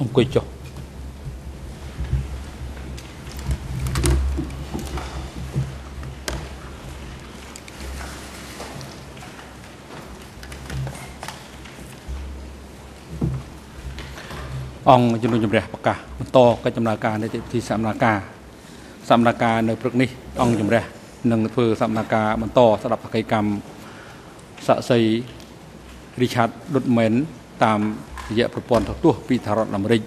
អង្គុយចុះអង្គជំនុំជម្រះប្រកាសបន្តកិច្ចដំណើរការនីតិវិធីសម្ដែងការសម្ដែងការនៅព្រឹកនេះ អង្គជំរះនឹងធ្វើសម្ដែងការបន្តស្ដាប់សកម្មកម្មសាក់សី Richard Dutman តាម រយៈប្រព័ន្ធទូរទស្សន៍ពីសហរដ្ឋអាមេរិក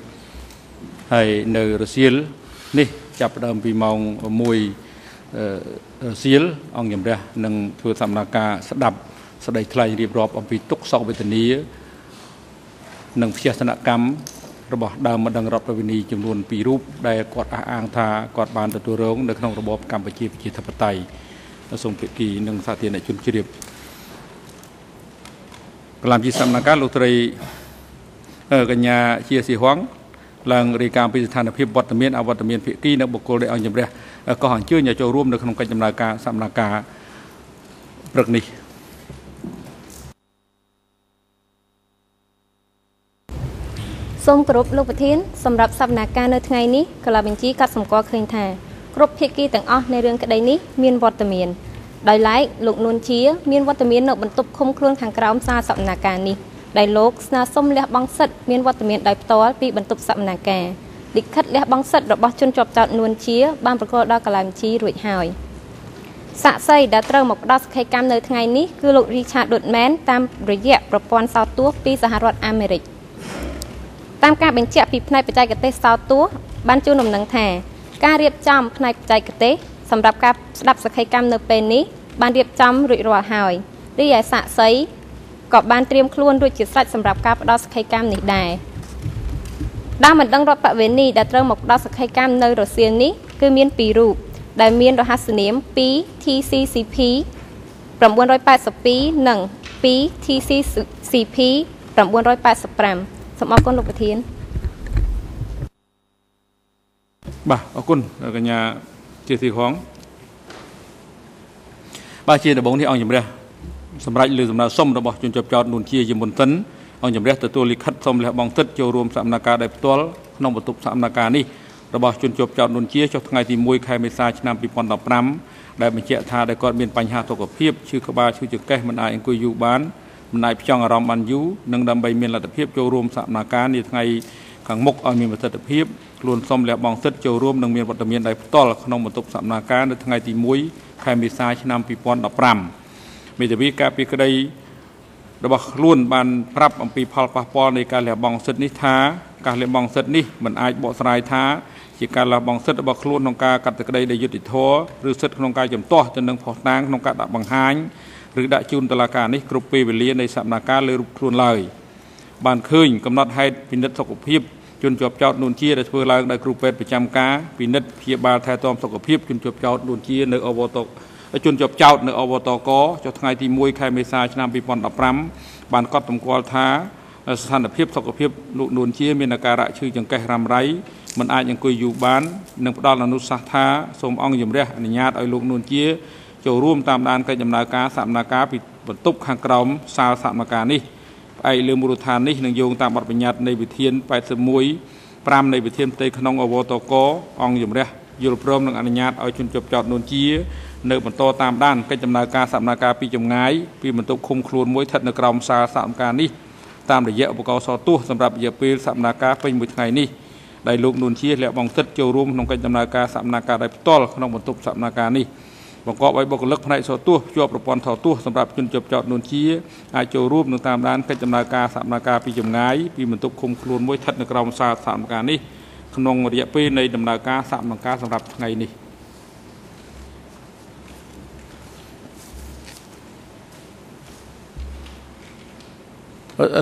ហើយនៅរសៀលនេះចាប់ផ្ដើមពីម៉ោង1រសៀលអង្គជំរះនឹងធ្វើសម្ដែងការស្ដាប់ស្ដីថ្លែងរៀបរាប់អំពីទុកសោកវេទនានិងភស្តុនកម្មរបស់ដើមម្ដងរដ្ឋប្រវិនីចំនួន2រូបដែលគាត់អះអាងថាគាត់បានទទួលរងនៅក្នុងរបបកម្ពុជាប្រជាធិបតេយ្យសូមភិក្ខីនិងសាធារណជនជ្រាបកលាមជាសំណាការលោកត្រី កញ្ញាជាស៊ីហងឡើងរាយការណ៍ពីស្ថានភាពវត្តមានអវត្តមានភិក្ខីនិងបុគ្គលដែលអង្គជំរះក៏អញ្ជើញឲ្យចូលរួមនៅក្នុងកិច្ចដំណើរការសំណាការព្រឹកនេះសូមគោរពលោកប្រធានសម្រាប់សវនាការនៅថ្ងៃនេះកលាបញ្ជីក៏សម្គាល់ឃើញថាគ្រប់ភាគីទាំងអស់នៃរឿងក្តីនេះមានវត្តមានដោយឡែកលោកនួនជា មានវត្តមាននៅបន្ទប់ឃុំខ្លួនខាងក្រោមសាលសវនាការនេះ ដែលលោកស្នើសុំលះបង់សិទ្ធិមានវត្តមានដោយផ្ទាល់ពីបន្ទប់សវនាការលិខិតលះបង់សិទ្ធិរបស់ជនជាប់ចោតនួនជា បានប្រកាសដល់កលាបញ្ជីរួចហើយសាក់សីដែលត្រូវមកផ្ដល់សក្ខីកម្មនៅថ្ងៃនេះគឺលោក Richard Dutman តាមរយៈប្រព័ន្ធសោតទស្សន៍ពីសហរដ្ឋអាមេរិកតាមការបញ្ជាក់ពីផ្នែកបច្ចេកទេសសោតទស្សន៍បានជូនដំណឹងថាការរៀបចំផ្នែកបច្ចេកទេសសម្រាប់ការស្ដាប់សក្ខីកម្មនៅពេលនេះបានរៀបចំរួចរាល់ហើយរីឯសាក់សី ក៏បានត្រៀមខ្លួនរួចជាស្រេចសម្រាប់ការផ្ដល់សក្ខីកម្មនេះដែរដើមមិនដឹងរដ្ឋបវេនីដែលត្រូវមកផ្ដល់សក្ខីកម្មនៅរសៀលនេះគឺមាន2រូបដែលមានរហស្សនាម 2TCCP 982និង 2TCCP 985សូមអរគុណលោកប្រធានបាទអរគុណកញ្ញាជាទីខងបាទជាដំបងនេះអង្គជំរះ សម្រាប់លើសំណើសុំរបស់ជនជាប់ចោតនួនជាជាមុនសិនអង្គជំរះទទួលលិខិតសុំលះបង់ទឹកចូលរួមសកម្មភាពដោយផ្ទាល់ក្នុងបន្ទប់សកម្មភាពនេះរបស់ជនជាប់ចោតនួនជាចុះថ្ងៃទី1ខែមេសាឆ្នាំ2015ដែលបញ្ជាក់ថាដែលគាត់មានបញ្ហាសុខភាពឈឺក្បាលឈឺចង្កេះមិនអាចអង្គុយយូរបានមិនអាចផ្ចង់អារម្មណ៍បានយូរនិងដើម្បីមានលទ្ធភាពចូលរួមសកម្មភាពនាថ្ងៃខាងមុខឲ្យមានប្រសិទ្ធភាពខ្លួនសូមលះបង់សិទ្ធិចូលរួមនិងមានវត្តមានដោយផ្ទាល់ក្នុងបន្ទប់សកម្មភាពនៅថ្ងៃទី1ខែមេសាឆ្នាំ2015 មេធាវីការពីក្តីរបស់ខ្លួនបានប្រាប់អំពីផលប៉ះពាល់នៃការលះបង់សិទ្ធិនេះថាការលះបង់សិទ្ធិនេះមិនអាចបកស្រាយថាជាការលះបង់សិទ្ធិរបស់ខ្លួនក្នុងការកាត់ក្តីដោយយុត្តិធម៌ឬសិទ្ធិក្នុងការជំទាស់ទៅនឹងផុសតាងក្នុងការដាក់បង្ហាញឬដាក់ជូនតុលាការនេះគ្រប់ពេលវេលានៃសកម្មភាពលើរូបខ្លួនឡើយបានឃើញកំណត់ហេតុពិនិត្យសុខភាពជនជាប់ចោតនួនជាដែលធ្វើឡើងដោយគ្រូពេទ្យប្រចាំការពិនិត្យព្យាបាលថែទាំសុខភាពជនជាប់ចោតនួនជានៅអវត ជនជាប់ចោតនៅអវតកចុះថ្ងៃទី1ខែមេសាឆ្នាំ2015បានកត់សម្គាល់ថាស្ថានភាពសុខភាពលោកនួនជាមានអាការៈឈឺចង្កេះរ៉ាំរ៉ៃមិនអាចអង្គុយយូរបាននិងផ្ដល់អនុសាសន៍ថាសូមអង្គជំរះអនុញ្ញាតឲ្យលោកនួនជាចូលរួមតាមដានកិច្ចដំណើរការសកម្មភាពពីបន្ទប់ខាងក្រោមសាលសកម្មភាពនេះផ្អែកលើមូលដ្ឋាននេះនឹងយោងតាមបទបញ្ញត្តិនៃវិធាន81 5នៃវិធានផ្ទៃក្នុងអវតកអង្គជំរះយល់ព្រមនឹងអនុញ្ញាតឲ្យជនជាប់ចោតនួនជា នៅបន្តតាមដានកិច្ចដំណើរការសកម្មភាពពីចម្ងាយពីបន្ទប់ឃុំខ្លួនមួយស្ថិតនៅក្រោមសាលសកម្មភាពនេះតាមរយៈឧបករណ៍សោទស្សន៍សម្រាប់រយៈពេលសកម្មភាពពេញមួយថ្ងៃនេះដែលលោកនួនជាលះបង់សិទ្ធិចូលរួមក្នុងកិច្ចដំណើរការសកម្មភាពដោយផ្ទាល់ក្នុងបន្ទប់សកម្មភាពនេះបង្កប់ឲ្យបុគ្គលិកផ្នែកសោទស្សន៍ជាប់ប្រព័ន្ធថោទស្សន៍សម្រាប់ជនជាប់ចោតនួនជាអាចចូលរួមនឹងតាមដានកិច្ចដំណើរការសកម្មភាពពីចម្ងាយពីបន្ទប់ឃុំខ្លួនមួយស្ថិតនៅក្រោមសាលសកម្មភាពនេះក្នុងរយៈពេលនៃដំណើរការសកម្មភាពសម្រាប់ថ្ងៃនេះ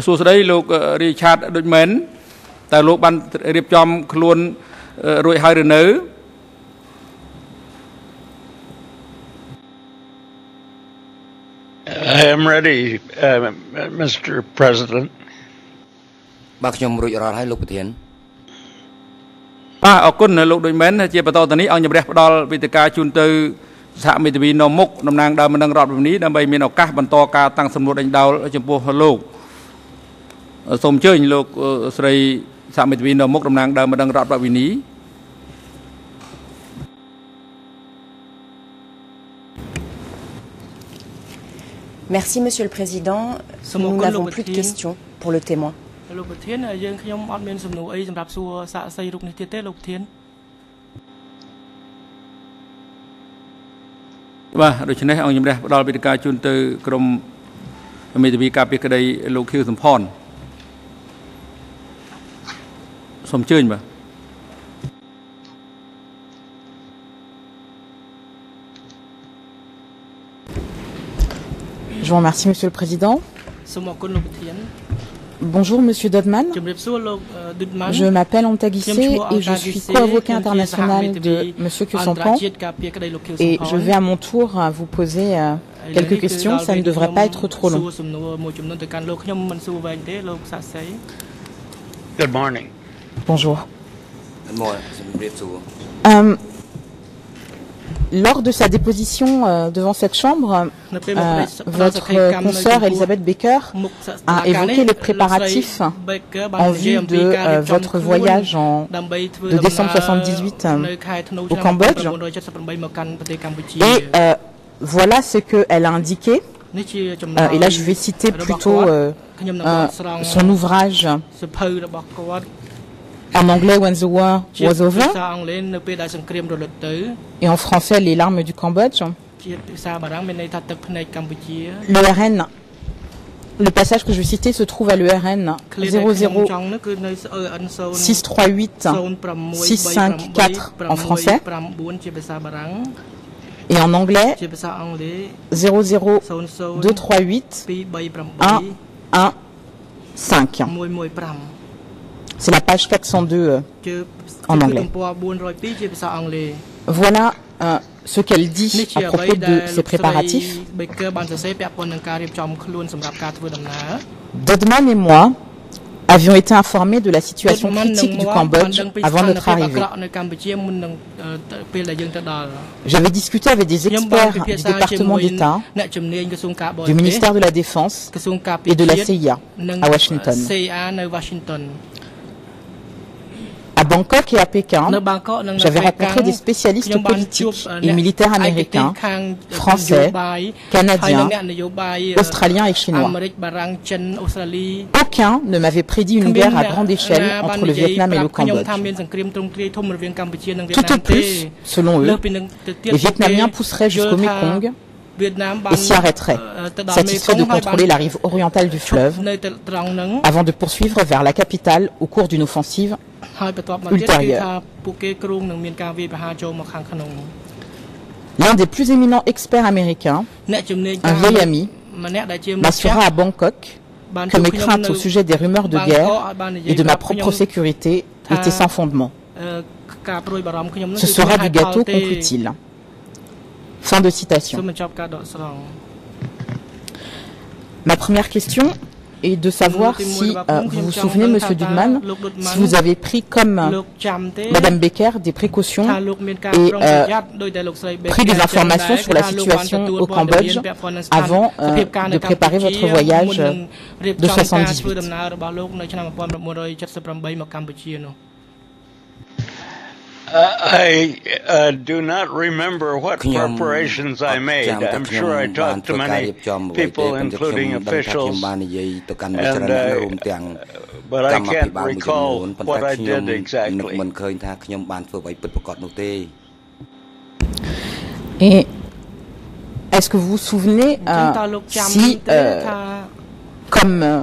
សួស្តីលោករីឆាតដូចមែនតើលោកបានរៀបចំខ្លួនរួចហើយឬនៅ I am ready, uh, Mr. President. បាទខ្ញុំរួចរាល់ហើយលោកប្រធានបាទអរគុណលោកដូចមែនជាបន្តទៅនេះអង្គជំរះផ្ដល់វិទ្យការជូនទៅសហមេធាវីនៅមុខតំណាងដើមមិននឹងរដ្ឋវិនីដើម្បីមានឱកាសបន្តការតាំងសំណួរដេញដោលចំពោះលោក សូមអញ្ជើញលោកស្រីសហមិត្តវីនៅមុខតំណាងដើមម្ដងរដ្ឋបវិនី Merci, Monsieur le Président. Son Nous mot n'avons comme plus de le questions pour le témoin. លោកប្រធានយើងខ្ញុំអត់មានសំណួរអីសម្រាប់សួរសាកសីរូបនេះទៀតទេលោកប្រធានបាទដូច្នេះអង្គជំរះផ្ដល់វេទិកាជូនទៅក្រមមេធាវីការពារក្តីលោកខៀវសំផន សូមអញ្ជើញបាទ Je vous remercie, Monsieur le Président. សូមអរគុណលោកប្រធាន Bonjour, Monsieur Dodman. ជំរាបសួរលោកឌុតម៉ាន់ Je m'appelle Anta Guissé et je suis co-avocat international de Monsieur អន្តរ Kusampan. ជាតិការពារក្តីលោកខៀវសំ Et ផន je vais à mon tour euh, vous poser euh, quelques questions. Ça ne devrait pas être trop សួ long. រសំណួរមួយចំនួនទៅកាន់លោកខ្ញុំមិនសួរវែងទេលោកសាកសី Good morning. Bonjour. Euh, lors de sa déposition euh, devant cette Chambre, euh, votre consoeur Elisabeth Baker a évoqué les préparatifs en vue de votre voyage en, de décembre 78 au Cambodge. Et voilà ce qu'elle a indiqué. et là, je vais citer plutôt son ouvrage en anglais, When the War Was Over. Et en français, Les larmes du Cambodge. L'ERN le passage que je citais se trouve à l'ERN 638 654 en français. et en anglais 00238 115. C'est la page 402 euh, en anglais. Voilà euh, ce qu'elle dit à propos de ces préparatifs. Dodman et moi avions été informés de la situation critique du Cambodge avant notre arrivée. J'avais discuté avec des experts du département d'État, du ministère de la Défense et de la CIA à Washington. À Bangkok et à Pékin, j'avais rencontré des spécialistes politiques et militaires américains, français, canadiens, australiens et chinois. Aucun ne m'avait prédit une guerre à grande échelle entre le Vietnam et le Cambodge. Tout au plus, selon eux, les Vietnamiens pousseraient jusqu'au Mekong et s'y arrêterait, satisfait de contrôler la rive orientale du fleuve, avant de poursuivre vers la capitale au cours d'une offensive ហើយបន្ទាប់មកទៀតគឺ Ultérieur. ថាពួកគេគ្រោងនឹងមានការវាយប្រហារចូលមកខាងក្នុង L'un des plus éminents experts américains, អ្នកជំនាញ un vieil ami, ម្នាក់ដែលជាមិត្តភក្តិ m'assura à Bangkok បាន que ជួប mes ខ្ញុំ craintes នៅ au sujet des rumeurs de បាងកក guerre ឲ្យបាននិយាយ et de ប្ ma រាប់ខ្ញុំ propre sécurité Ah. étaient sans fondement. អឺការព្រួយបារម្ភខ្ញុំនោះ Ce គឺ sera គ្មានហេ du តុផល gâteau, ទេ conclut-il. Fin de សូម citation. បញ្ចប់ការដកស្រង់ Ma première question et de savoir si euh, vous vous souvenez, Monsieur Dudman, si vous avez pris comme Madame Becker des précautions et euh, pris des informations sur la situation au Cambodge avant euh, de préparer votre voyage de 78. Uh, I uh, do not remember what ខ្ញុំ preparations I អត់ made. ចាំតែ I'm ខ្ញុំ sure I បាន talked ធ្វើ to ការរៀ many បចំអ្វីទេ people, ប៉ុន្តែខ្ញុំ including ដឹងថាខ្ញុំ officials, បាននិយាយទៅកាន់ and វិចារណៈ uh, រួមទាំង but I កម្មភិ can't បាលមួយចំនួ recall នប៉ុន្ what តែ I ខ្ញុំ did នឹក exactly. មិនឃើញថាខ្ញុំបានធ្វើអ្វីពិតប្រាកដនោះទេ Et est-ce que vous vous souvenez អញ្ចឹង euh, តើលោកចាំ si, ទេ euh, ថា comme euh, euh,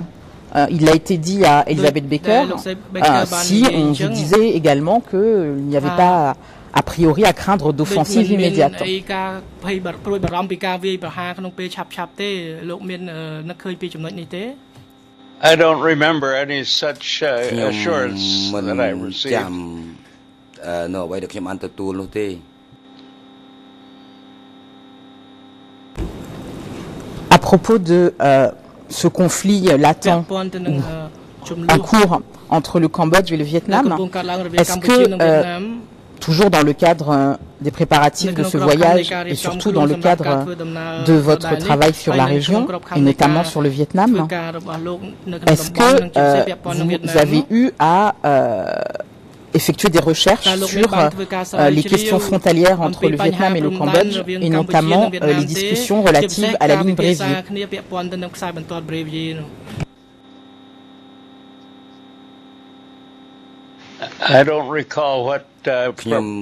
il a été dit à Elisabeth de- Baker, Elisabeth Baker euh, ban si niya on yung vous jung- disait également qu'il n'y avait Ah. pas a priori à craindre ដូច d'offensive មិនមាន immédiate. អីការភ័យបារព្រួយបារម្ភពីការវាយប្រហារក្នុងពេលឆាប់ឆាប់ទេលោកមានអឺនឹកឃើញពីចំណុចនេះទេ I don't remember any such ខ្ញុំ uh, assurance មិន that I ចាំ received. អឺនៅអ្វីដែលខ្ញុំបានទទួលនោះទេ À propos de euh, ce conflit latent en cours entre le Cambodge et le Vietnam. Est-ce que, euh, toujours dans le cadre euh, des préparatifs de ce voyage et surtout dans le cadre de votre travail sur la région et notamment sur le Vietnam, est-ce que euh, vous avez eu à effectuer des recherches sur euh, les questions frontalières entre le Vietnam et le Cambodge, et notamment euh, les discussions relatives à la ligne Brévier. I don't recall what uh,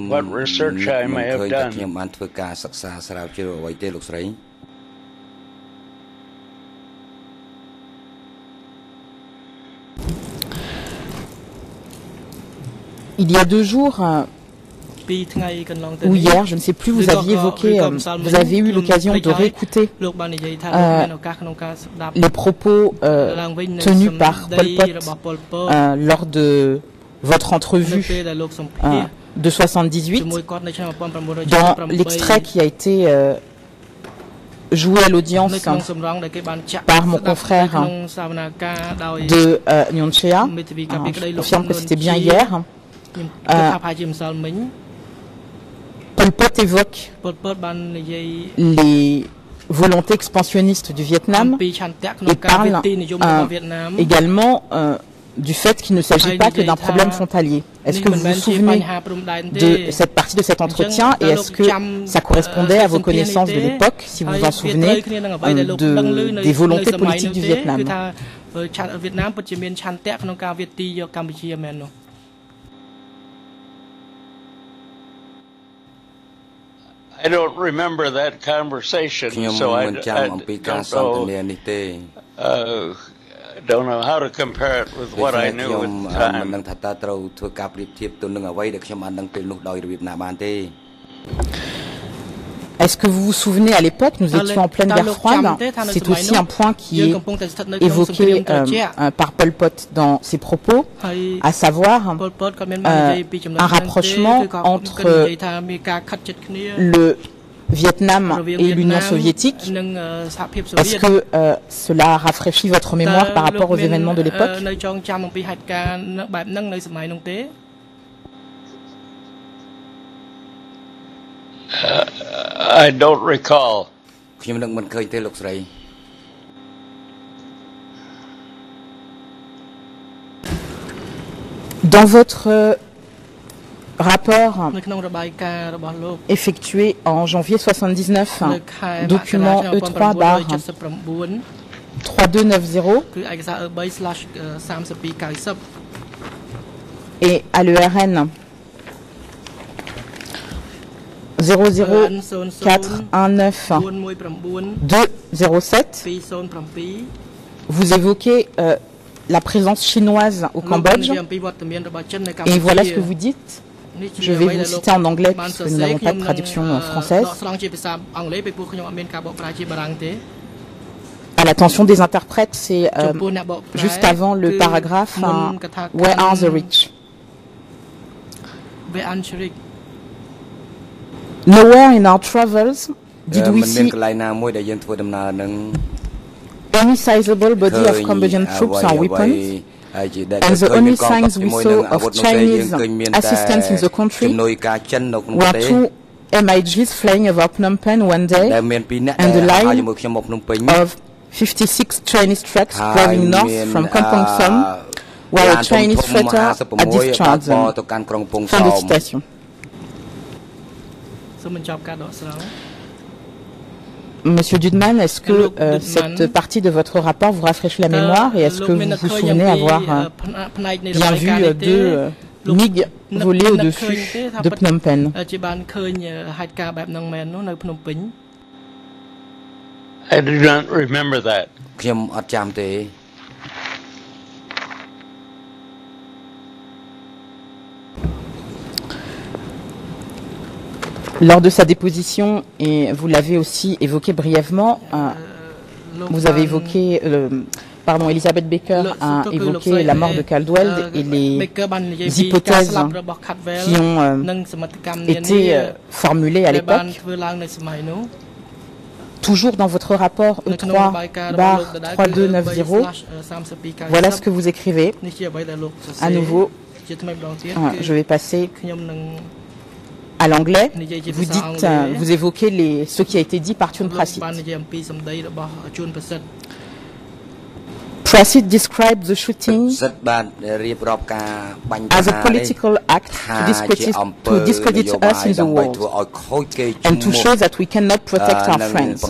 what research I may. il y a deux jours, ou hier, je ne sais plus, vous aviez évoqué, vous avez eu l'occasion de réécouter les propos tenus par Pol Pot lors de votre entrevue de 78, dans l'extrait qui a été joué à l'audience par mon confrère de Nyonchea. Je confirme que c'était bien hier. Ah. Pol évoque les volontés expansionnistes du Vietnam et parle euh, également euh, du fait qu'il ne s'agit pas que d'un problème frontalier. Est-ce que vous vous souvenez de cette partie de cet entretien et est-ce que ça correspondait à vos connaissances de l'époque, si vous vous en souvenez, euh, des volontés politiques du Vietnam. I don't remember that conversation, ខ្ញុំ so I, មិនចាំ I អំពីការ don't សន្ទនា know. នេះទេ Uh, don't know how to compare it with ដូ what ច្ I នេះ knew ខ្ញុំ at the អឺមិនដឹង time. ថាតើត្រូវធ្វើការប្រៀបធៀបទៅនឹងអ្វីដែលខ្ញុំបានដឹងពេលនោះដោយរបៀបណាបានទេ Est-ce que vous vous souvenez, à l'époque, nous étions en pleine guerre froide. C'est aussi un point qui est évoqué euh, euh, par Pol Pot dans ses propos, à savoir euh, un rapprochement entre le Vietnam et l'Union soviétique. Est-ce que cela rafraîchit votre mémoire par rapport aux événements de l'époque? I don't recall. ខ្ញុំនឹកមិនឃើញទេលោកស្រី Dans votre euh, rapport នៅក្នុងរបាយការណ៍របស់លោក effectué en janvier 79, នៅខែ document មករា E3 barre 1979 3290 គឺឯកសារ E3/3290 et à l'ERN 00419207. Vous évoquez euh, la présence chinoise au Cambodge. Et voilà ce que vous dites. Je vais vous citer en anglais parce nous n'avons pas de traduction française. À l'attention des interprètes, c'est euh, juste avant le paragraphe Where are the rich? Nowhere in our travels did we see any sizable body of Cambodian troops or weapons. And the only signs we saw of Chinese assistance in the country were two MIGs flying over Phnom Penh one day and the line of 56 Chinese trucks driving north from Kampong Som where a Chinese freighter had discharged them. Fin de citation. Monsieur Dudman, est-ce que euh, cette partie de votre rapport vous rafraîchit la mémoire et est-ce que vous vous souvenez avoir euh, euh bien vu euh, deux euh, MiG volés au-dessus de Phnom Penh. I do not remember that. Lors de sa déposition, et vous l'avez aussi évoqué brièvement, euh, vous avez évoqué, euh, pardon, Elisabeth Baker a évoqué la mort de Caldwell et les hypothèses qui ont euh, été formulées à l'époque. Toujours dans votre rapport E3 bar 3290, voilà ce que vous écrivez. À nouveau, je vais passer à l'anglais, vous dites, vous évoquez les, ce qui a été dit par Chun Prasit. Prasit described the shooting. As a political act to discredit, to discredit us in the world. and to show that we cannot protect our friends.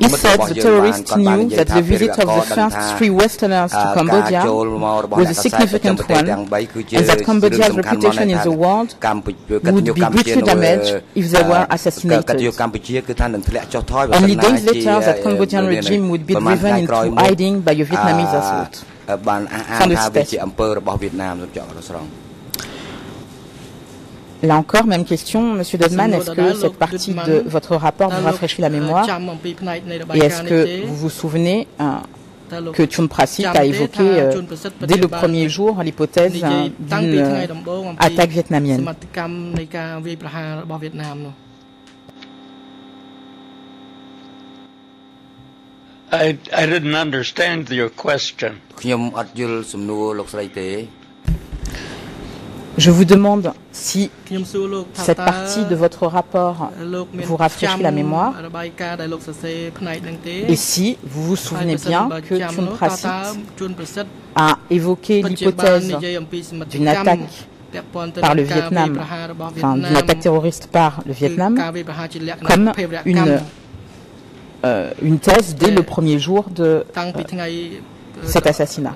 He said the terrorists knew that the visit of the first three Westerners to Cambodia was a significant one and that Cambodia's reputation in the world would be greatly damaged if they were assassinated. Only days later, that Cambodian regime would be driven into hiding by a Vietnamese assault. បានអះអាងថាវាជាអំពើរបស់វៀតណាមសំចកស្រង់ Là encore, même question, Monsieur Dodman, est-ce que cette partie de votre rapport vous rafraîchit la mémoire Et est-ce que vous vous souvenez euh, que Chun Prasit a évoqué euh, dès le premier jour l'hypothèse euh, d'une attaque vietnamienne I, I didn't understand your question. ខ្ញុំអត់យល់សំណួរលោកស្រីទេ Je vous demande si cette partie de votre rapport vous rafraîchit la mémoire et si vous vous souvenez bien que Chun Prasit a évoqué l'hypothèse d'une attaque par le Vietnam, enfin d'une attaque terroriste par le Vietnam, comme une euh, une thèse dès le premier jour de euh, cet assassinat.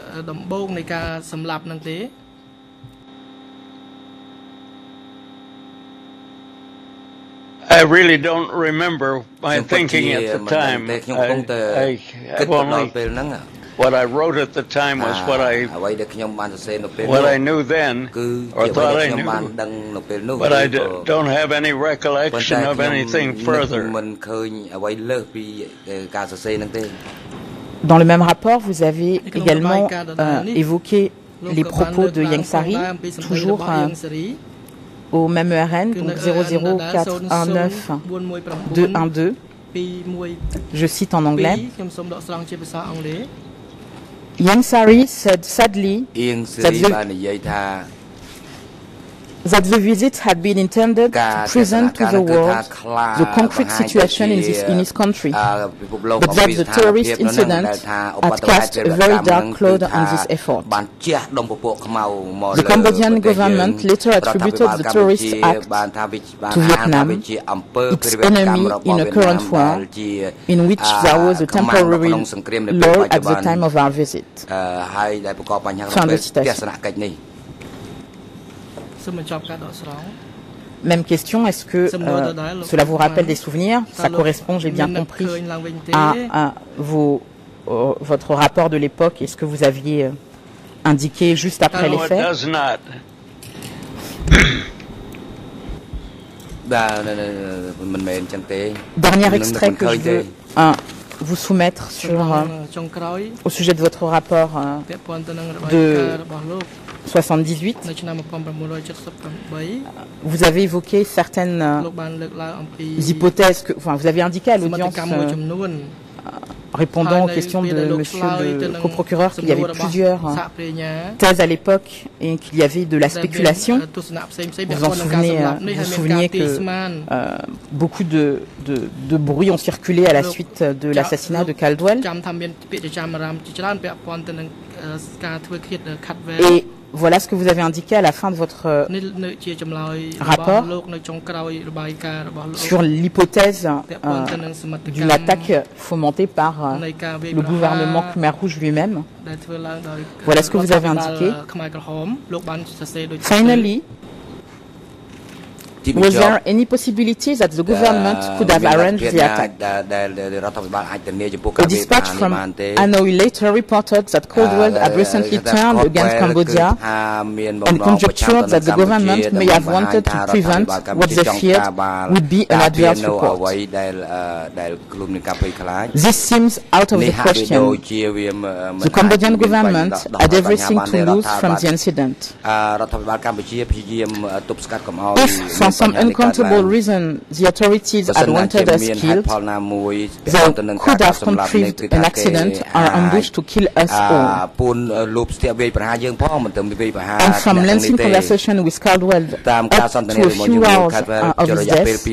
I really don't remember my thinking at the time. I, I, only, what I wrote at the time was what I what I knew then or thought I knew. But I don't have any recollection of anything further. Dans le même rapport, vous avez également euh, évoqué les propos de Yang Sari, toujours euh, au même ERN, donc 00419-212. Je cite en anglais. Yansari said sadly អៀងសេរីបាននិយាយថា that the visit had been intended to present to the world the concrete situation in, this, in his country, but that the terrorist incident had cast a very dark cloud on this effort. The Cambodian government later attributed the terrorist act to Vietnam, its enemy in a current war, in which there was a temporary lull at the time of our visit. Même question, est-ce que euh, cela vous rappelle des souvenirs? Ça correspond, j'ai bien compris, à, à vos, euh, votre rapport de l'époque et ce que vous aviez euh, indiqué juste après les faits? Dernier extrait que je veux vous soumettre sur, au sujet de votre rapport de 78. Vous avez évoqué certaines hypothèses, que, enfin, vous avez indiqué à l'audience répondant aux questions de monsieur le coprocureur qu'il y avait plusieurs thèses à l'époque et qu'il y avait de la spéculation. Vous en souvenez, vous souvenez que euh, beaucoup de, de, de, bruit ont circulé à la suite de l'assassinat de Caldwell. Et voilà ce que vous avez indiqué à la fin de votre rapport sur l'hypothèse euh, d'une attaque fomentée par euh, le gouvernement Khmer Rouge lui-même. Voilà ce que vous avez indiqué. Finally, Was there any possibility that the government could have arranged the attack? A dispatch from Hanoi later reported that Coldwell had recently turned against Cambodia and conjectured that the government may have wanted to prevent what they feared would be an adverse report. This seems out of the question. The Cambodian government had everything to lose from the incident. If some uncountable reason the authorities had wanted us killed, they could have contrived an accident or ambush to kill us all. And from lengthy conversation with Caldwell up to a few hours uh, of his death,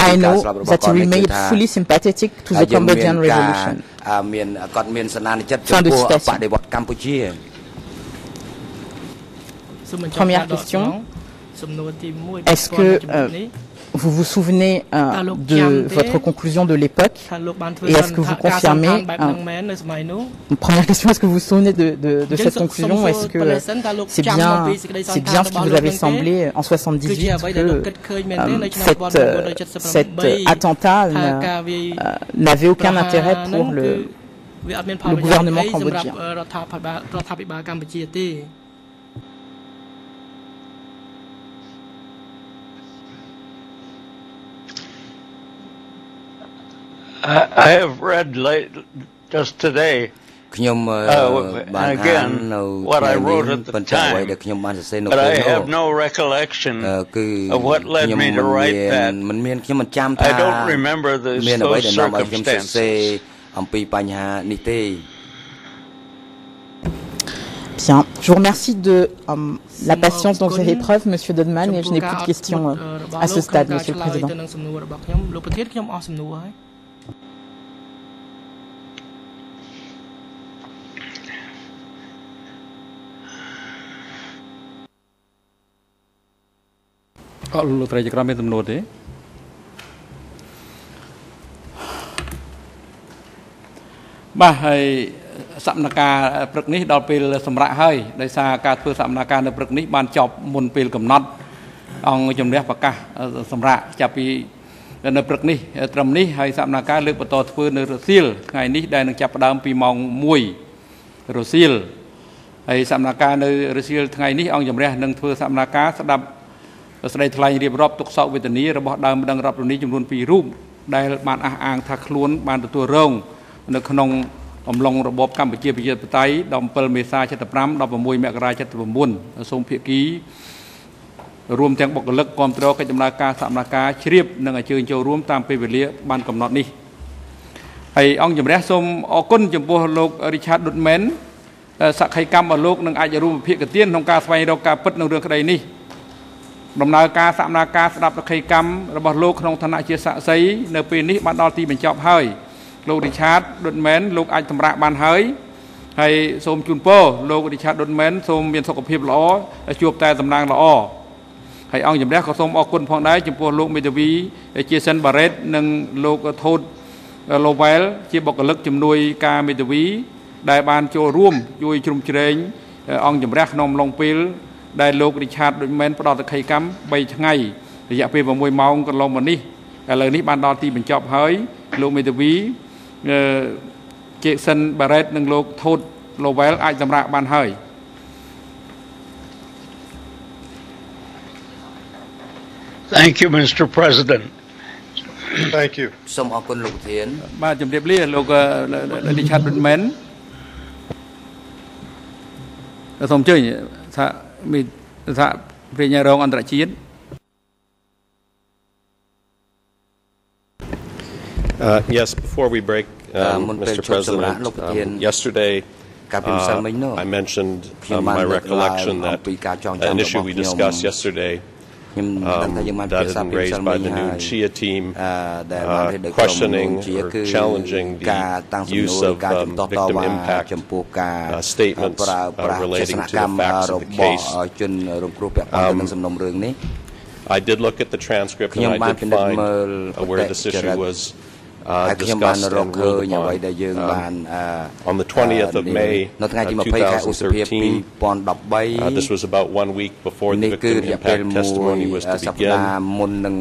I know that he remained fully sympathetic to the Cambodian revolution. មានគាត់មានសន្តានចិត្តចំពោះបដិវត្តកម្ពុជា Première question. Est-ce que euh, vous vous souvenez euh, de votre conclusion de l'époque et est-ce que vous confirmez euh, Première question, est-ce que vous vous souvenez de, de, de cette conclusion Est-ce que c'est bien, c'est bien ce qui vous avait semblé en 78 que cette, cet attentat n'avait aucun intérêt pour le, le gouvernement cambodgien I have read late just today ខ្ញុំបានអាននៅ what I wrote at the time ដែលខ្ញុំបានសរសេរនៅ but I have no recollection គឺ of what led me to write that មិនមានខ្ញុំមិនចាំថា I don't remember the មានអ្វីដែលនាំឲ្យខ្ញុំសរសេរអំពីបញ្ហានេះទេ Bien, je vous remercie de euh, la patience dont vous avez preuve, Monsieur Dodman, et je n'ai plus de questions euh, à ce stade, Monsieur le Président. អត់លោកត្រីចក្រមមានសំណួរទេបាទហើយសកម្មភាពព្រឹកនេះដល់ពេលសម្រាប់ហើយដោយសារការធ្វើសកម្មភាពនៅព្រឹកនេះបានចប់មុនពេលកំណត់ អង្គជំនះប្រកាសសម្រាប់ចាប់ពីនៅព្រឹកនេះត្រឹមនេះហើយសកម្មភាពលើកបន្តធ្វើនៅរសៀលថ្ងៃនេះដែលនឹងចាប់ផ្ដើមពីម៉ោង1រសៀលហើយសកម្មភាពនៅរសៀលថ្ងៃនេះអង្គជំនះនឹងធ្វើសកម្មភាពស្ដាប់ ស្ដីថ្លែងរៀបរាប់ទុកសោកវេទនារបស់ដើមម្ដងរដ្ឋរនីចំនួន2រូបដែលបានអះអាងថាខ្លួនបានទទួលរងនៅក្នុងអំឡុងរបបកម្ពុជាប្រជាធិបតេយ្យ17មេសា75 16មករា79សូមភាគីរួមទាំងបុគ្គលិកគ្រប់គ្រងកិច្ចដំណើរការសកម្មភាពជ្រាបនិងអញ្ជើញចូលរួមតាមពេលវេលាបានកំណត់នេះហើយអង្គជំរះសូមអរគុណចំពោះលោក Richard Dutman សក្ខីកម្មរបស់លោកនឹងអាចរួមវិភាគទានក្នុងការស្វែងរកការពិតនៅរឿងក្តីនេះ ដំណើរការសកម្មភាពស្ដាប់សក្ខីកម្មរបស់លោកក្នុងឋានៈជាសាក្សីនៅពេលនេះបានដល់ទីបញ្ចប់ហើយលោក Richard Dutman លោកអាចសម្រាកបានហើយហើយសូមជូនពរលោក Richard Dutman សូមមានសុខភាពល្អជួបតែតំណាងល្អហើយអង្គជំរះក៏សូមអរគុណផងដែរចំពោះលោកមេធាវីជាសិនបារ៉េតនិងលោកថូតឡូវែលជាបុគ្គលិកជំនួយការមេធាវី ដែលបានចូលរួមជួយជ្រោមជ្រែងអង្គជំរះក្នុងអំឡុងពេល ដែលលោករីឆាតដូចមែនផ្ដល់តក្កកម្ម3ថ្ងៃរយៈពេល6ម៉ោងកន្លងមកនេះឥឡូវនេះបានដល់ទីបញ្ចប់ហើយលោកមេធាវីអឺជេកសិនបារ៉េតនិងលោកថូតឡូវែលអាចសម្រាប់បានហើយ Thank you Mr President Thank you សូមអរគុណលោកប្រធានបាទជំរាបលាលោកលីឆាត់វិនមែនសូមអញ្ជើញថា មានសហប្រញ្ញារងអន្តរជាតិ Uh, yes, before we break, um, Mr. President, um, yesterday uh, I mentioned um, my recollection that an issue we discussed yesterday um, that had been raised by the new Chia team uh, questioning or challenging the use of um, victim impact uh, statements uh, relating to the facts of the case. Um, I did look at the transcript and I did find where this issue was on the 20th of May uh, 2013. Uh, this was about 1 week before the victim impact testimony was to begin មុននឹង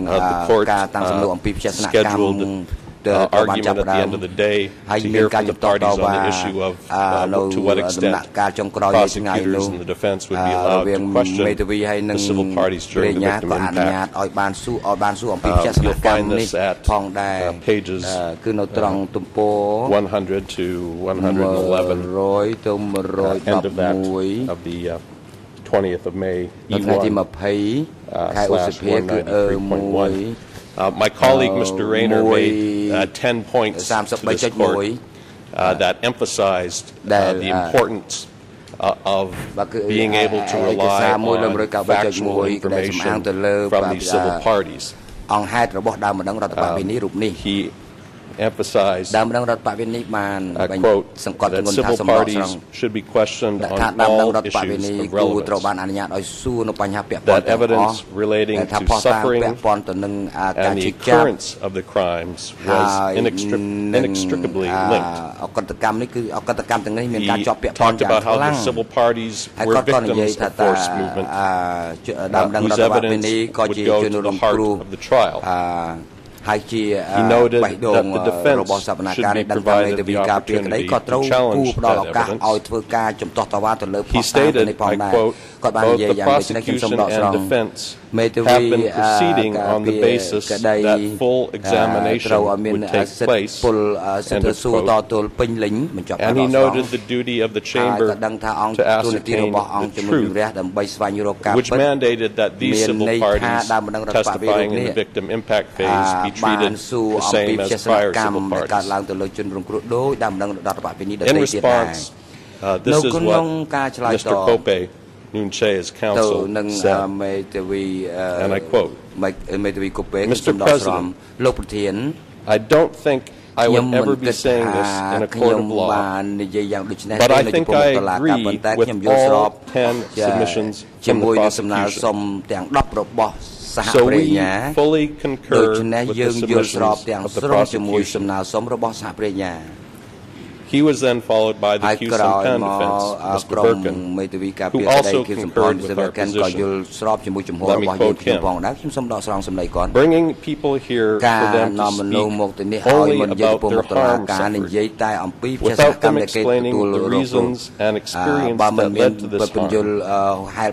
ការតាំងសំណួរអំពីផ្ទះស្នាក់កម្ម uh, uh argument at the end of the day to hear the parties on the issue of uh, to what extent uh, prosecutors uh, the defense would be allowed to question the civil parties during the victim impact. Um, you'll find this at uh, pages 100 to 111, uh, end of that, of the 20th of May, E1, uh, slash 193.1. Uh, my colleague, Mr. Rayner, made uh, 10 points to this court uh, that emphasized the importance of being able to rely on factual information from these civil parties. អង្គហេតុរបស់ដើមម្ដងរដ្ឋបាលពេលនេះរូបនេះ emphasized uh, quote, that civil parties should be questioned on all issues of relevance, that evidence relating to suffering and the occurrence of the crimes was inextricably linked. He talked about how the civil parties were victims of the forced movement, uh, whose evidence would go to the heart of the trial. ហើយជាបេះដូងរបស់សវនកម្មនៃដឹងថាមេធាវីការពារក្តីក៏ត្រូវគូផ្ដល់ឱកាសឲ្យធ្វើការជំទាស់តវ៉ាទៅលើផុសតាងនេះផងដែរគាត់បាននិយាយយ៉ាងដូចនេះខ្ញុំសូមដកស្រង់ have been proceeding on the basis that full examination would take place. And he noted the duty of the chamber to ascertain the truth, which mandated that these civil parties testifying in the victim impact phase be បានសួរអំពីវិជាស្ថានកម្មដែលកើតឡើងទៅលើជនរងគ្រោះដោយដើមដឹងរដ្ឋបាលពេលនេះដល់ទីទៀតដែរនៅក្នុងការឆ្លើយតប Nunche's counsel នឹងមេធាវី and I quote មេធាវីកូពេសំដៅស្រមលោកប្រធាន I don't think I would ever be saying this in a court of law បាននិយាយយ៉ាងដូចនេះនៅក្នុងតុលាការប៉ុន្តែខ្ញុំយល់ស្របជាមួយនឹងសំណើសុំទាំង10របស់ សហប្រញ្ញាដូច្នេះយើងយល់ស្របទាំងស្រុងជាមួយសំណើសុំរបស់សហប្រញ្ញា He was then followed by the Q Sampan defense, Mr. Birkin, who also concurred with our position. Let me quote him. Bringing people here for them to speak only about their harm suffered, without them explaining the reasons and experience that led to this harm,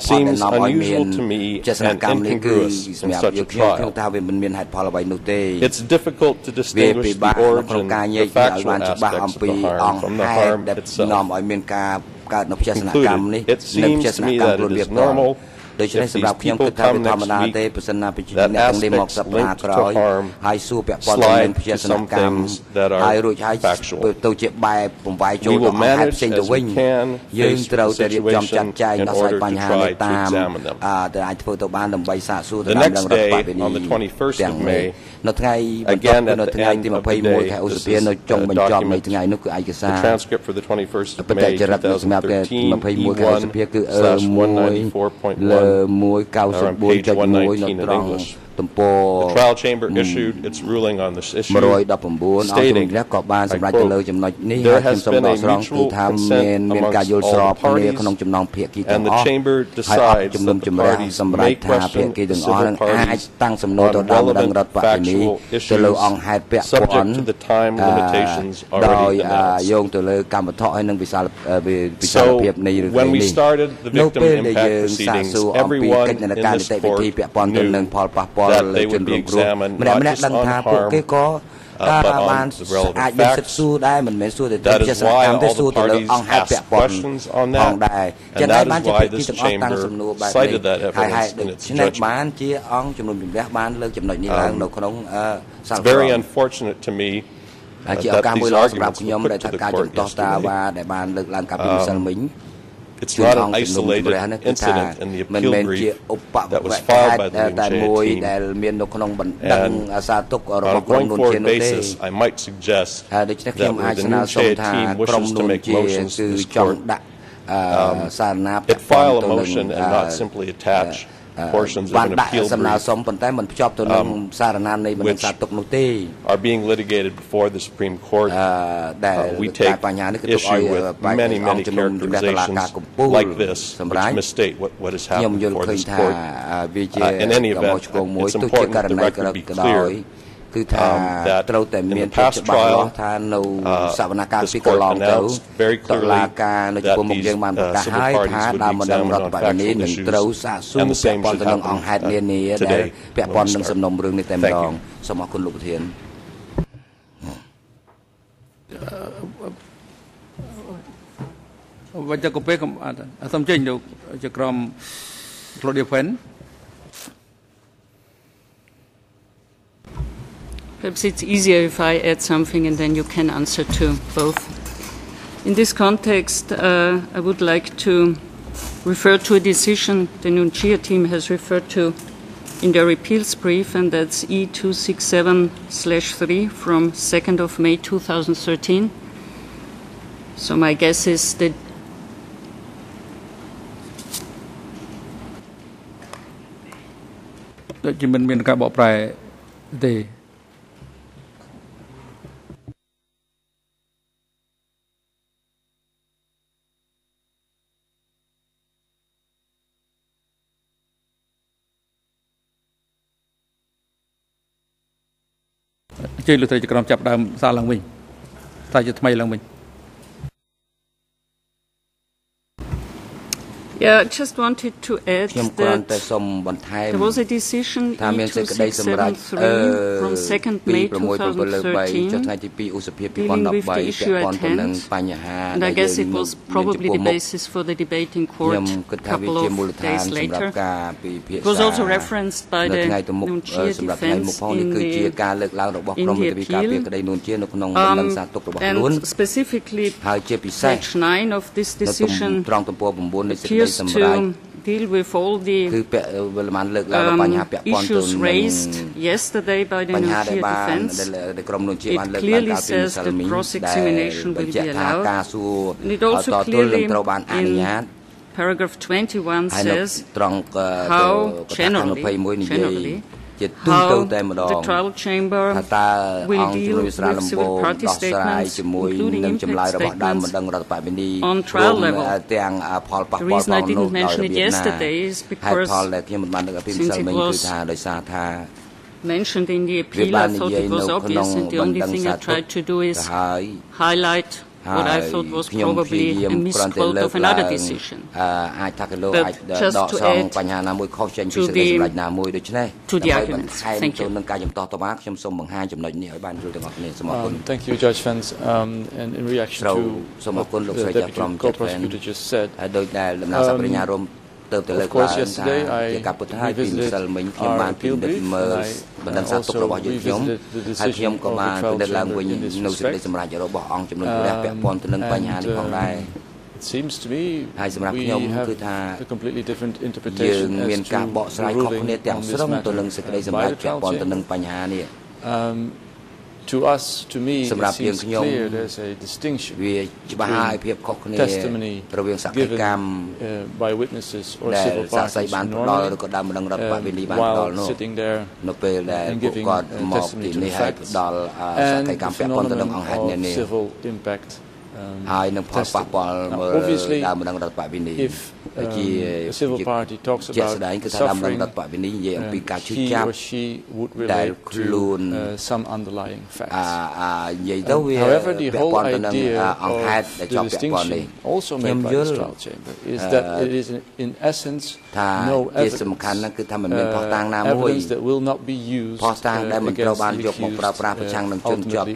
seems unusual to me and incongruous in such a trial. It's difficult to distinguish the origin, the factual aspects of the harm អង្គហេតុដែលនាំឲ្យមានការកើតនៅផ្ទះសនកម្មនេះនៅផ្ទះសនកម្មរបៀបដូច្នេះសម្រាប់ខ្ញុំគិតថាវាធម្មតាទេប្រសិនណាប្រជាអ្នកទាំងនេះមកសប្តាហ៍ក្រោយហើយសួរពាក់ព័ន្ធនឹងផ្ទះសនកម្មហើយរួចហើយទៅជាបែបបំវាយចូលទៅអង្គហេតុផ្សេងទៅវិញយើងត្រូវតែរៀបចំចាត់ចែងដោះស្រាយបញ្ហានេះតាមអឺតែអាចធ្វើទៅបានដើម្បីសាកសួរទៅតាមនឹងរដ្ឋបាលនេះទាំងនៅ ថ្ងៃបន្ទាប់នៅថ្ងៃទី21ខែឧសភានៅចុងបញ្ចប់នៃថ្ងៃនោះគឺឯកសារបច្ចចរិតសម្រាប់ថ្ងៃ21ខែឧសភាគឺអឺ1លើ194.1នៅត្រង់ ទំព័រ The trial chamber issued its ruling on this issue 119អង្គជំនះក៏បានសម្រេចទៅលើចំណុចនេះហើយខ្ញុំសូមបកស្រាយគឺថាមានមានការយល់ស្របគ្នាក្នុងចំណងភាគីទាំងអស់ហើយអង្គជំនុំជម្រះសម្រេចថាភាគីទាំងអស់នឹងអាចតាំងសំណួរទៅដល់ម្ដងរដ្ឋបព្វនីទៅលើអង្គហេតុពាក់ព័ន្ធដោយយោងទៅលើកម្មវត្ថុហើយនិងវិសាលវិសាលភាពនៃរឿងនេះនៅពេលដែលយើងសាកសួរអំពីកិច្ចដំណើរការនីតិវិធីពាក់ព័ន្ធទៅនឹងផលប៉ះពាល់ល់លើជនរងគ្រោះម្នាក់ម្នាក់ដឹងថាពួកគេក៏បានអាចមានសិទ្ធិសួរដែរមិនមែនសួរតែទៅជាសកម្មទេសួរទៅលើអង្គហេតុពាក់ព័ន្ធផងដែរចឹងហើយបានជាភាគីទាំងអស់តាំងសំណួរបែបនេះហើយហើយដូច្នេះបានជាអង្គជំនុំជម្រះបានលើកចំណុចនេះឡើងនៅក្នុងសារព័ត៌មាន unfortunate to me ហើយជាឱកាសមួយល្អសម្រាប់ខ្ញុំដែលថាការជំទាស់តាវ៉ាដែលបានលើកឡើងកាលពីម្សិលមិញ it's not an isolated incident in the appeal brief that was filed by the team. And on a going forward basis, I might suggest that where the Nunche team wishes to make motions to this court, um, it file a motion and not simply attach portions of an appeal brief um, which are being litigated before the Supreme Court. Uh, we take issue with many, many characterizations like this, which misstate what, what has happened before this court. Uh, in any event, it's important that the record be clear គឺថាត្រូវតែមានភាពច្បាស់លាស់ថានៅសវនកម្មពីកន្លងទៅតុលាការនៅចំពោះមុខយើងបានប្រកាសហើយថាដើមបណ្ដឹងរដ្ឋបាលនេះនឹងត្រូវសាកសួរពាក់ព័ន្ធទៅនឹងអង្គហេតុនានាដែលពាក់ព័ន្ធនឹងសំណុំរឿងនេះតែម្ដងសូមអរគុណលោកប្រធានវិញទៅកូពេកសូមចេញលោកជាក្រុម Claudia Fen perhaps it's easier if I add something and then you can answer to both. In this context, uh, I would like to refer to a decision the Nunchia team has referred to in their appeals brief, and that's E267-3 from 2nd of May 2013. So my guess is that ជើញលោកត្រីចក្រមចាប់ដើមសារឡើងវិញសារជាថ្មីឡើងវិញ Yeah, I just wanted to add that there was a decision in 2673 from 2nd May 2013 dealing the issue at hand, and I guess it was probably the basis for the debate in court a couple of days later. It was also referenced by the defense in the, appeal. Um, and specifically, page 9 of this decision appears appears to deal with all the um, issues raised yesterday by the nuclear defense. It clearly says that cross-examination will be allowed. And it also clearly in paragraph 21 says how generally, generally ជាទូទៅតែម្ដងថាតើអង្គជំនួយស្រាវសម្បូរដោះស្រាយជាមួយនឹងចម្លើយរបស់ដើមបណ្ដឹងរដ្ឋបវេនីទាំងផលប៉ះពាល់ផងនោះដោយរបៀបណាហេតុផលដែលខ្ញុំមិនបានដឹកអភិម្សិលមិញគឺថាដោយសារថា mentioned in the appeal, I thought it was obvious, and the only thing I tried to do is highlight what I thought was probably a misquote of another decision. But just to add to the, to the arguments. Thank you. Um, thank you, Judge Fens. Um, and in reaction to what the Deputy Co-Prosecutor just said, um, ទៅទៅលើក្បាលថាជាការពុតហើយពីម្សិលមិញខ្ញុំបានពិនិត្យមើលបណ្ដឹងសាទុករបស់យើងខ្ញុំហើយខ្ញុំក៏បានពិនិត្យឡើងវិញនៅសេចក្តីសម្រេចរបស់អង្គជំនុំជម្រះពាក់ព័ន្ធទៅនឹងបញ្ហានេះផងដែរ seems to me ហើយសម្រាប់ខ្ញុំគឺថា completely different interpretation យើងមានការបកស្រាយខុសគ្នាទាំងស្រុងទៅនឹងសេចក្តីសម្រេចពាក់ព័ន្ធទៅនឹងបញ្ហានេះ to us to me សម្រាប់យើងខ្ញុំ there's a distinction វាច្បាស់ហើយភាពខុសគ្នារវាងសកម្មកម្ម by witnesses or civil សាក្សីបានផ្ដល់ឬក៏ដើមម្ដងរដ្ឋបវេនីបានផ្ដល់នោះនៅពេលដែលពួកគាត់មកទីនេះហើយផ្ដល់សកម្មកម្មពាក់ព័ន្ធទៅនឹងអង្គហេតុនានា ហើយនឹងផលប៉ះពាល់មើលដើមម្ដងរដ្ឋបវេនីជាជាស្ដែងគឺថាដើមម្ដងរដ្ឋបវេនីនិយាយអំពីការឈឺចាប់ដែលខ្លួន some underlying facts អានិយាយទៅវាពាក់ព័ន្ធទៅនឹងអង្គហេតុដែលជាប់ពាក់ព័ន្ធនេះ also made by the trial chamber is that it is in essence ថាជាសំខាន់ហ្នឹងគឺថាมันមានផុសតាងណាមួយ that will not be used ផុសតាងដែលមិនត្រូវបានយកមកប្រើប្រាស់ប្រឆាំងនឹងជនជាប់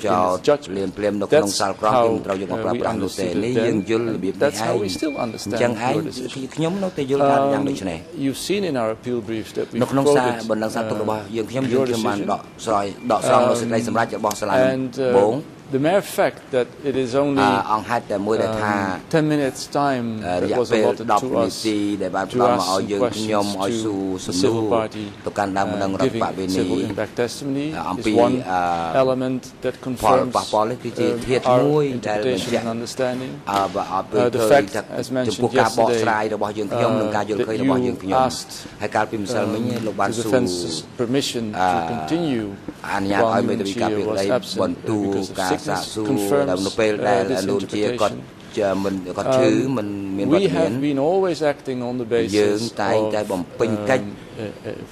ចោតលៀនភ្លាមនៅក្នុងសាលក្រមគឺមិនត្រូវយកមក ប្រើប្រាស់នោះទេនេះយើងយល់របៀបនេះឯងអញ្ចឹងឯងខ្ញុំនៅតែយល់ថាយ៉ាងដូចនេះ You've seen in our appeal briefs that we នៅក្នុងសារបណ្ដឹងសាទុករបស់យើងខ្ញុំយើងខ្ញុំបានដកស្រ័យដកស្រង់នៅសេចក្តីសម្រេចរបស់សាលាបង the mere fact that it is only um, 10 minutes time that was allotted to us to ask questions to the civil party uh, giving civil impact testimony is one element that confirms uh, our interpretation and understanding. Uh, the fact, as mentioned yesterday, uh, that you asked um, the defense's permission to continue while Munchia was absent because of សាកសួរនៅ ពេលដែលលោកជាគាត់មិនគាត់ឈឺមិនមានវត្តមាន been always acting on the basis យើងតែងតែបំពេញកិច្ច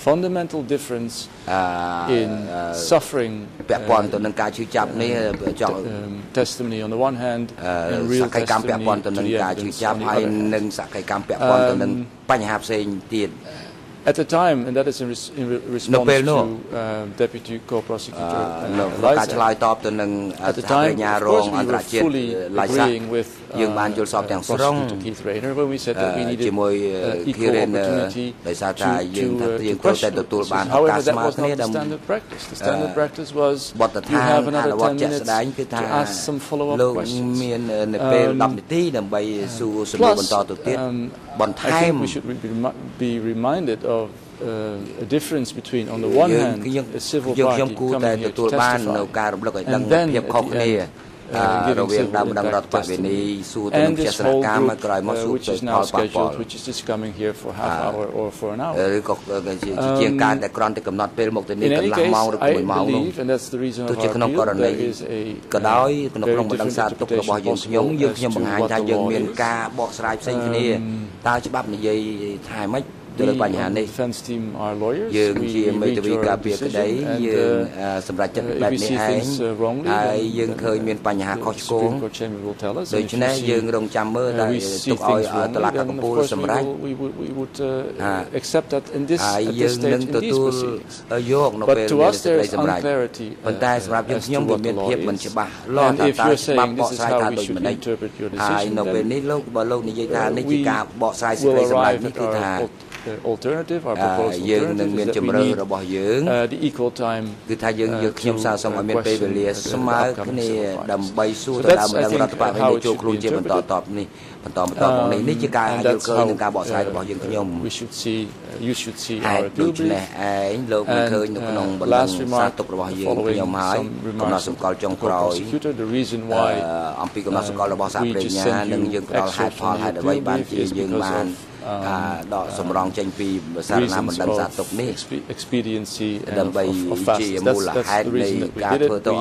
fundamental difference in suffering ពាក់ព័ន្ធទៅនឹងការឈឺចាប់នេះចង់ testimony on the one hand and real សកម្មពាក់ព័ន្ធទៅនឹងការឈឺចាប់ហើយនិងសកម្មពាក់ព័ន្ធទៅនឹងបញ្ហាផ្សេងទៀត At the time, and that is in, res, in response no, no. to uh, Deputy Co-Prosecutor uh, uh, នៅការឆ្លើយតបទៅនឹងស្ថាបនិកការរងអន្តរជាតិ At the time, of course, we were fully agreeing with យើងបានយល់សពទាំងស្រុងជាមួយ Kirin ដោយសារថាយើងថាយើងត្រូវតែទទួលបានឱកាសស្មើគ្នាដើម្បីបទដ្ឋានអនុវត្តជាក់ស្ដែងគឺថាលោកមាននៅពេល10នាទីដើម្បីសួរសំណួរបន្តទៅទៀតបន្ថែម we should be reminded of uh, a difference between on the one hand a civil party coming here to testify រវាងដើមដឹងរដ្ឋបវេនីសួរទៅនឹងជាសនកម្មក្រោយមកសួរទៅផលប៉ះពាល់ which is just coming here for half hour or for an hour ឬក៏ជាការដែលគ្រាន់តែកំណត់ពេលមកទៅនេះកន្លះម៉ោងឬ1ម៉ោងនោះទោះជាក្នុងករណីក៏ដោយក្នុងក្នុងបណ្ដឹងសារទុករបស់យើងខ្ញុំយើងខ្ញុំបង្ហាញថាយើងមានការបកស្រាយផ្សេងគ្នាតើច្បាប់និយាយថាម៉េច ទៅលើបញ្ហានេះយើងជាមេធាវីការពារក្តីយើងសម្រាប់ចិត្តបែបនេះឯងហើយយើងឃើញមានបញ្ហាខុសឆ្គងដូច្នេះយើងរងចាំមើលតែទុកឲ្យតឡាការកំពូលសម្រាប់ហើយយើងនឹងទទួលយកនៅពេលមានសេចក្តីសម្រេចប៉ុន្តែសម្រាប់យើងខ្ញុំវាមានភាពមិនច្បាស់លាស់ថាតើច្បាប់បកស្រាយថាដូចម្ដេចហើយនៅពេលនេះលោកបើលោកនិយាយថានេះជាការបកស្រាយសេចក្តីសម្រេចនេះគឺថា alternative our proposal យើងនឹងមានជំរឿរបស់យើង the equal time គឺថាយើងយកខ្ញុំសាសុំឲ្យមានពេលវេលាស្មើគ្នាដើម្បីសួរទៅដើមដឹងរដ្ឋបាលនេះចូលខ្លួនជាបន្តតបនេះបន្តបន្តមកនេះនេះជាការយល់ឃើញនឹងការបកស្រាយរបស់យើងខ្ញុំ we should see you should see ហើយដូច្នេះឯងលោកមិនឃើញនៅក្នុងបណ្ដឹងសារទុករបស់យើងខ្ញុំហើយកំណត់សម្គាល់ចុងក្រោយ the reason why អំពីកំណត់សម្គាល់របស់សាប្រញ្ញានិងយើងផ្ដល់ហេតុផលហេតុអ្វីបានជាយើងបានការ ដកសម្រងចេញពីសារណាបណ្ដឹងសារទុកនេះ expediency ដើម្បីជាមូលហេតុនៃការធ្វើទៅ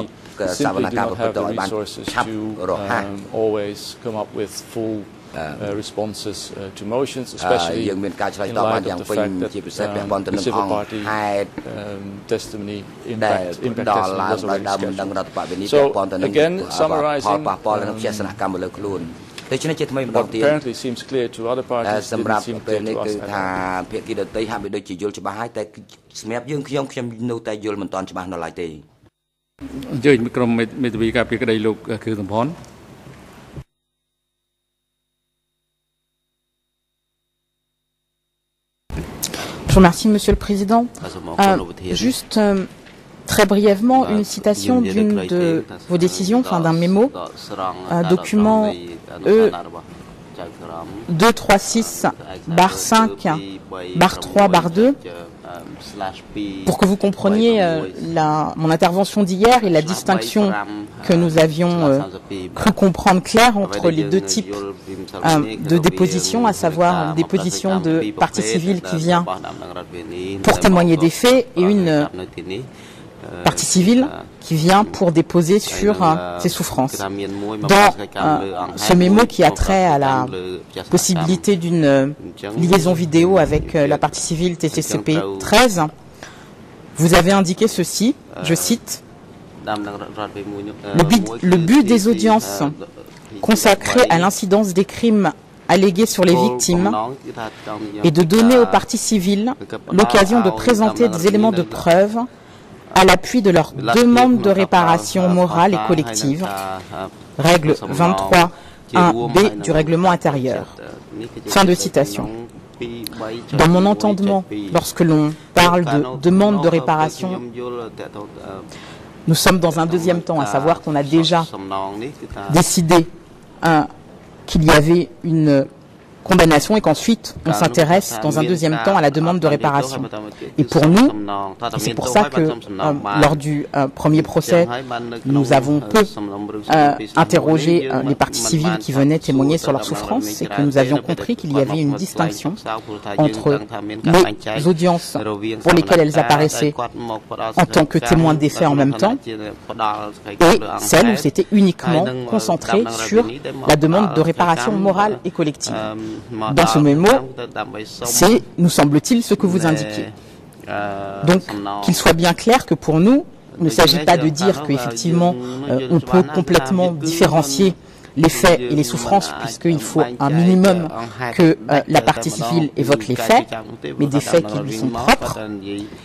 សវនកម្មប្រព្រឹត្តទៅឲ្យបានឆាប់រហ័ស always come up with full uh, responses uh, to motions especially យើងមានការឆ្លើយតបបានយ៉ាងពេញជាពិសេសពាក់ព័ន្ធទៅនឹងអង្គហេតុ testimony impact impact ដល់ឡើងដោយដើមមិនដឹងរដ្ឋបវេនីពាក់ព័ន្ធទៅនឹងផលប៉ះពាល់និងជាសនកម្មលើខ្លួន ដូច្នេះជាថ្មីម្ដងទៀតសម្រាប់ពេលនេះគឺថាភាគីដតីហាក់បីដូចជាយល់ច្បាស់ហើយតែសម្រាប់យើងខ្ញុំខ្ញុំនៅតែយល់មិនទាន់ច្បាស់នៅឡើយទេអញ្ជើញក្រុមមេធាវីការពីក្តីលោកគឺសំផន Je remercie Monsieur le Président. Euh, juste euh, très brièvement une citation d'une de vos décisions, enfin d'un mémo, un document E 236 bar 5 bar 3 bar 2 pour que vous compreniez euh, la, mon intervention d'hier et la distinction que nous avions euh, cru comprendre claire entre les deux types euh, de déposition, à savoir une déposition de partie civile qui vient pour témoigner des faits et une partie civile qui vient pour déposer sur euh, ses souffrances. Dans euh, ce mémo qui a trait à la possibilité d'une euh, liaison vidéo avec la partie civile TCCP 13, vous avez indiqué ceci, je cite, le but, des audiences consacrées à l'incidence des crimes allégués sur les victimes est de donner aux parties civiles l'occasion de présenter des éléments de preuve à l'appui de leur demande de réparation morale et collective. Règle 23 1b du règlement intérieur. Fin de citation. Dans mon entendement, lorsque l'on parle de demande de réparation, nous sommes dans un deuxième temps, à savoir qu'on a déjà décidé qu'il y avait une condamnation et qu'ensuite on s'intéresse dans un deuxième temps à la demande de réparation. Et pour nous, c'est pour ça que euh, lors du euh, premier procès, nous avons peu euh, interrogé les parties civiles qui venaient témoigner sur leur souffrance et que nous avions compris qu'il y avait une distinction entre les audiences pour lesquelles elles apparaissaient en tant que témoins des faits en même temps et celles où c'était uniquement concentré sur la demande de réparation morale et collective dans ce mémo, c'est, nous semble-t-il, ce que vous indiquez. Donc, qu'il soit bien clair que pour nous, il ne s'agit pas de dire qu'effectivement, euh, on peut complètement différencier les faits et les souffrances, puisqu'il faut un minimum que la partie civile évoque les faits, mais des faits qui lui sont propres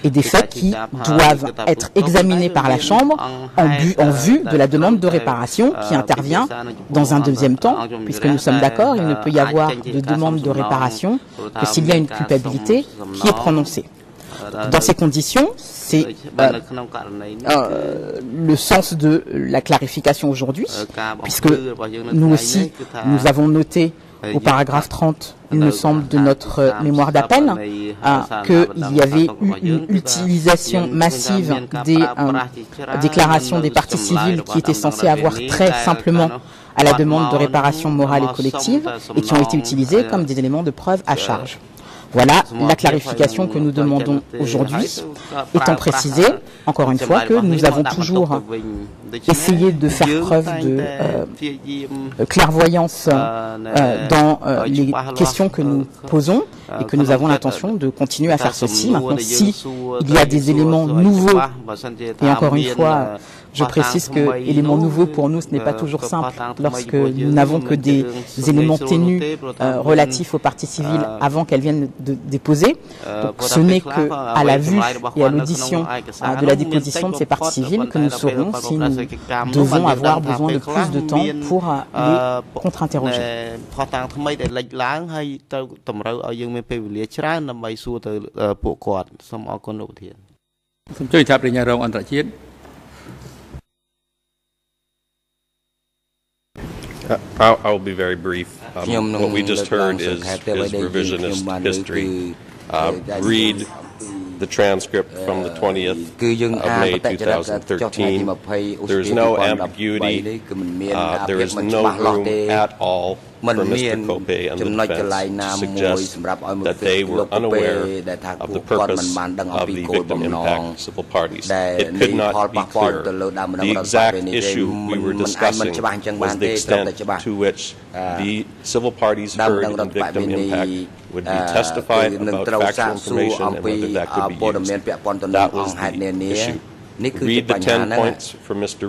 et des faits qui doivent être examinés par la Chambre en, en vue de la demande de réparation qui intervient dans un deuxième temps, puisque nous sommes d'accord, il ne peut y avoir de demande de réparation que s'il y a une culpabilité qui est prononcée. Dans ces conditions, c'est euh, euh, le sens de la clarification aujourd'hui, puisque nous aussi, nous avons noté au paragraphe 30, il me semble, de notre mémoire d'appel, qu'il y avait eu une utilisation massive des déclarations des parties civiles qui étaient censées avoir très simplement à la demande de réparation morale et collective et qui ont été utilisées comme des éléments de preuve à charge. Voilà la clarification que nous demandons aujourd'hui, étant précisé, encore une fois, que nous avons toujours essayé de faire preuve de euh, clairvoyance euh, dans euh, les questions que nous posons et que nous avons l'intention de continuer à faire ceci. Maintenant, si il y a des éléments nouveaux, et encore une fois, je précise que éléments nouveaux pour nous, ce n'est pas toujours simple lorsque nous n'avons que des éléments ténus relatifs aux parties civiles avant qu'elles viennent de déposer. Donc, ce n'est que à la vue et à l'audition de la déposition de ces parties civiles que nous saurons si nous devons avoir besoin de plus de temps pour les contre-interroger. សូមជួយចាប់រិញ្ញារងអន្តរជាតិ I'll, I'll be very brief. Um, what we just heard is, is revisionist history. Uh, read the transcript from the 20th of May 2013. There's no ambiguity. Uh, there is no room at all មិនមានចំណុចកន្លែងណាមួយសម្រាប់ឲ្យមកពីលោកកូបេដែលថាពួកគាត់មិនបានដឹងអំពីគោលបំណងដែលមានផលប៉ះពាល់ទៅលើដើមដំណើររបស់ពេលនេះទេមិនអាចមិនច្បាស់អញ្ចឹងបានទេត្រឹមតែច្បាស់ to the extent to which the civil parties heard and victim impact would be testified about factual information and whether that could be used. That was the issue. នេះគឺជាបញ្ហាហ្នឹង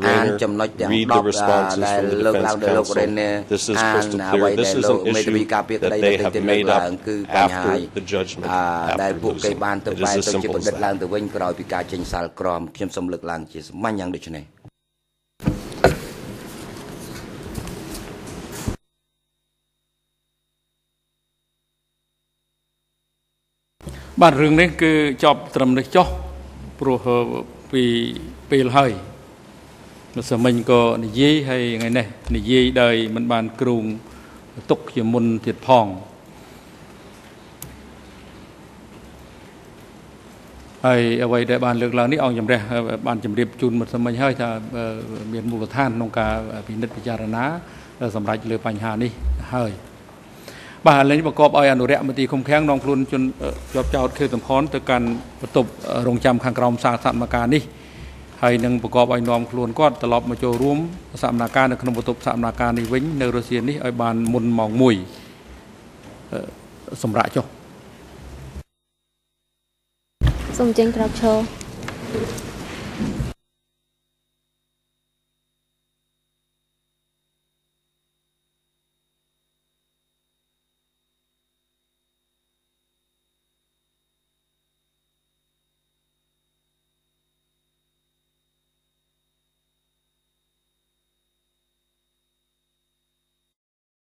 អានចំណុចទាំង10ដែលលើកឡើងដោយលោក Rainer អានអ្វីដែលលោកមេធាវីការពារក្តីដែលទៅលើកឡើងគឺបញ្ហាដែលពួកគេបានទៅបែរទៅជាបណ្ឌិតឡើងទៅវិញក្រោយពីការចេញសាលក្រមខ្ញុំសូមលើកឡើងជាសម្ញយ៉ាងដូចនេះបាទរឿងនេះគឺចប់ត្រឹមនេះចុះព្រោះ ពីពេលហើយលោកសមិញក៏និយាយហើយថ្ងៃនេះនិយាយដោយមិនបានគ្រូងទុកជាមុនទៀតផងហើយអ្វីដែលបានលើកឡើងនេះអង្គជំរះបានជម្រាបជូនមកសមិញហើយថាមានមូលដ្ឋានក្នុងការពិនិត្យពិចារណាសម្រាប់លើបញ្ហានេះហើយ បាទឥឡូវនេះបង្កប់ឲ្យអនុរិយមន្ត្រីឃុំឃាំងនាំខ្លួនជនជាប់ចោតខេត្តសំផនទៅកាន់បន្ទប់រងចាំខាងក្រោមសាសមការនេះហើយនឹងបង្កប់ឲ្យនាំខ្លួនគាត់ត្រឡប់មកចូលរួមសមការនៅក្នុងបន្ទប់សមការនេះវិញនៅរុស្ស៊ីនេះឲ្យបានមុនម៉ោង1សម្រាប់ចុះសូមចេញក្រោកឈរ